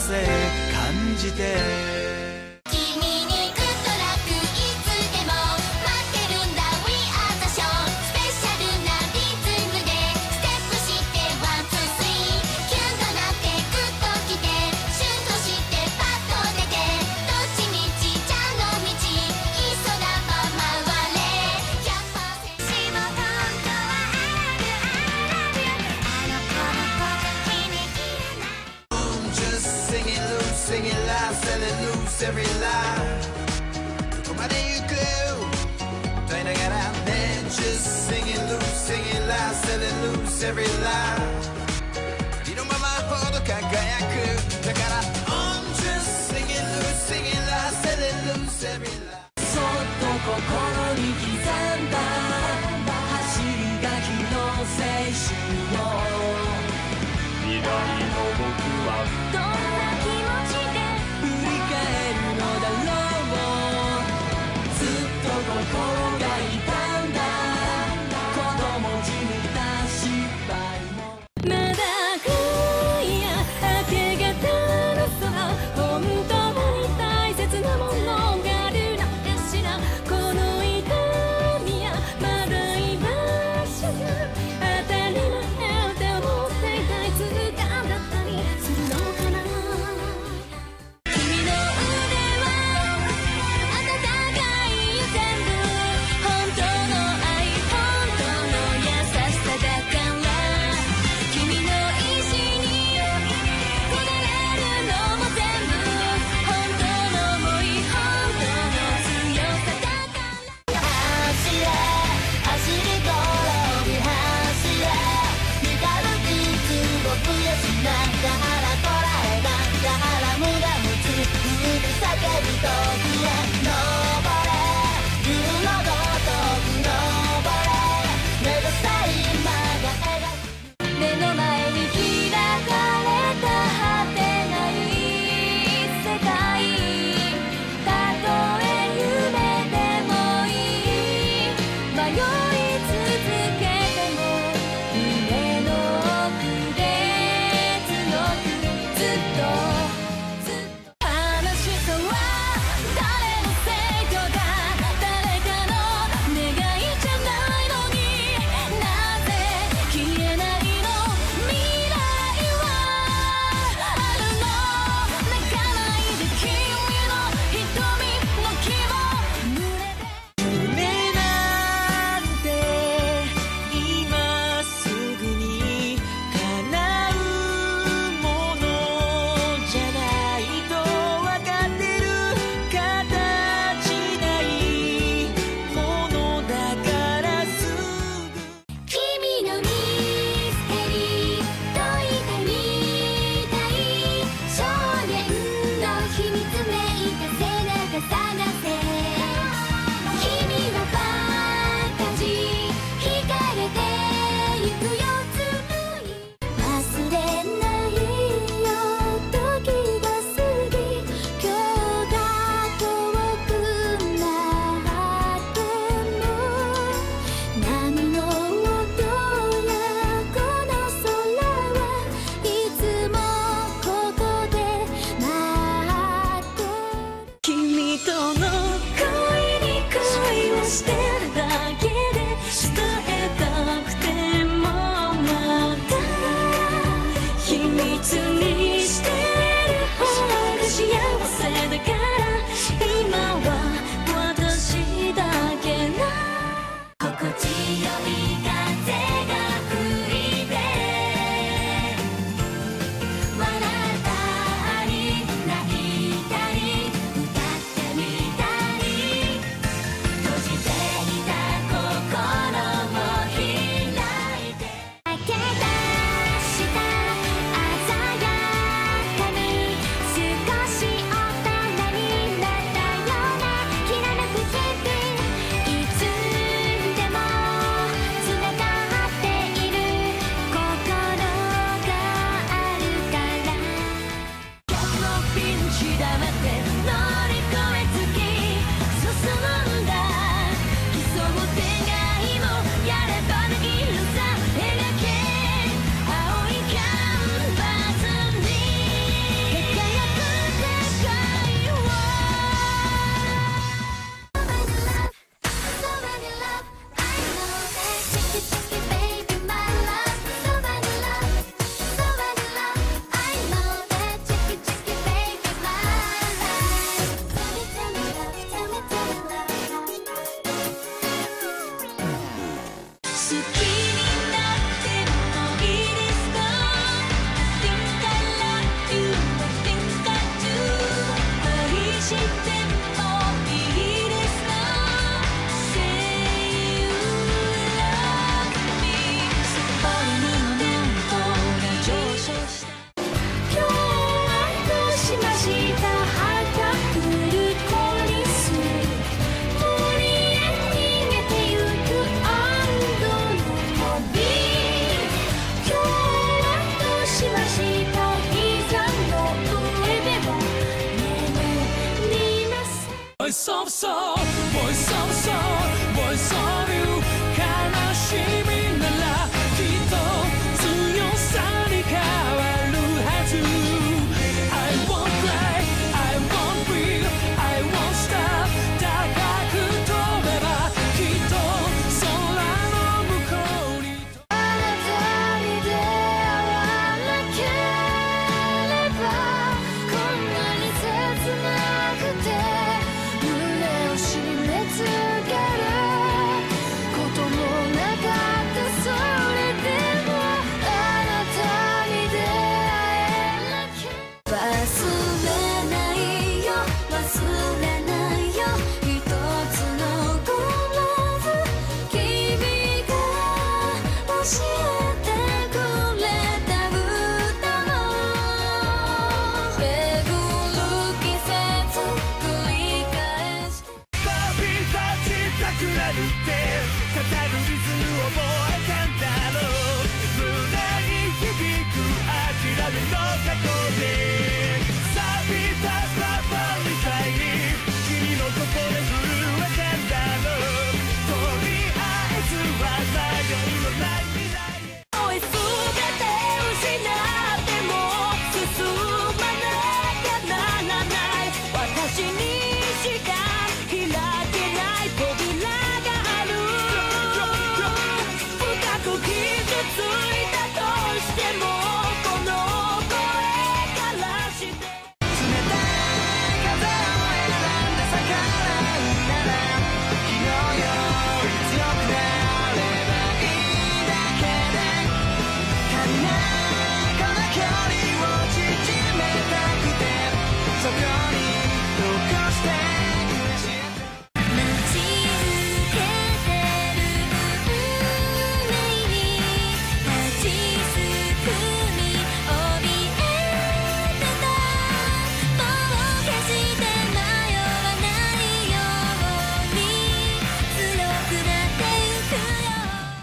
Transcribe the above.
せ感じて every lie. Come Comare you glue? Playing I got out there Just singing loose, singing loud Selling loose every lie. 色ままほど輝くだから I'm just singing loose, singing loud Selling loose every lie. So don't そっと心 You. secure. Voice of what you